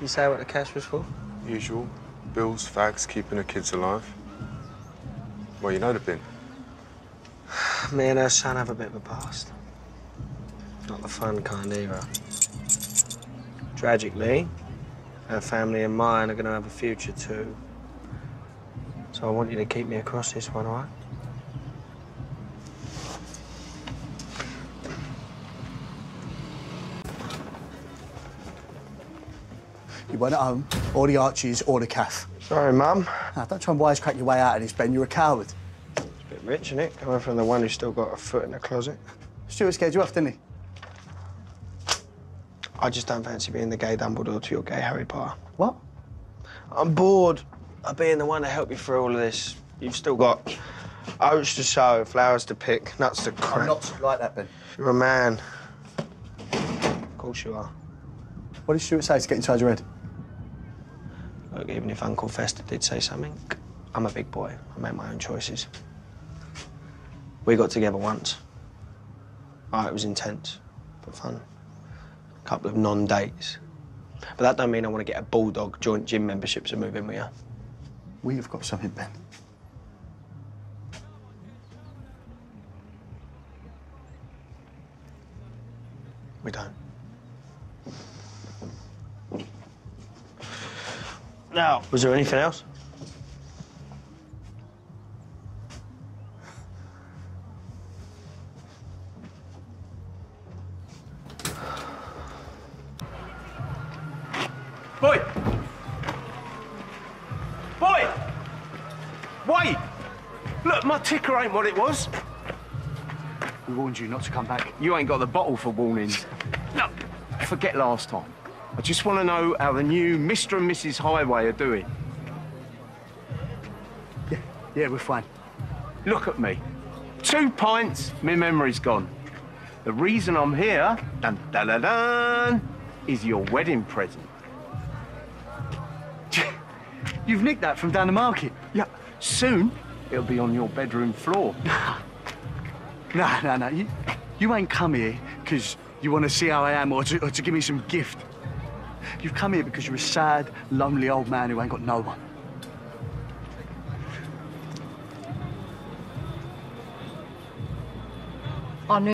You say what the cash was for? Usual. Bills, fags, keeping the kids alive. Well, you know the bin. Me and her son have a bit of a past. Not the fun kind either. Tragically, her family and mine are going to have a future too. So I want you to keep me across this one, all right? You weren't at home, or the Arches, or the Caff. Sorry, Mum. Now, don't try and wisecrack your way out of this, Ben. You're a coward. It's a bit rich, isn't it? Coming from the one who's still got a foot in the closet. Stuart scared you off, didn't he? I just don't fancy being the gay Dumbledore to your gay Harry Potter. What? I'm bored of being the one to help you through all of this. You've still got oats to sow, flowers to pick, nuts to crack. I'm not like that, Ben. You're a man. Of course you are. What did Stuart say to get inside your head? Look, even if Uncle Fester did say something, I'm a big boy. I make my own choices. We got together once. Oh, it was intense, but fun. A couple of non-dates. But that don't mean I want to get a bulldog joint gym membership to move in with you. We have got something, Ben. We don't. Now, was there anything else? Boy! Boy! Wait! Look, my ticker ain't what it was. We warned you not to come back. You ain't got the bottle for warnings. Look, forget last time. I just want to know how the new Mr. and Mrs. Highway are doing. Yeah, yeah, we're fine. Look at me. Two pints, my memory's gone. The reason I'm here, dun, dun, dun, dun, is your wedding present. You've nicked that from down the market. Yeah, soon it'll be on your bedroom floor. No, no, no. You, you ain't come here because you want to see how I am or to, or to give me some gift. You've come here because you're a sad, lonely old man who ain't got no one. I knew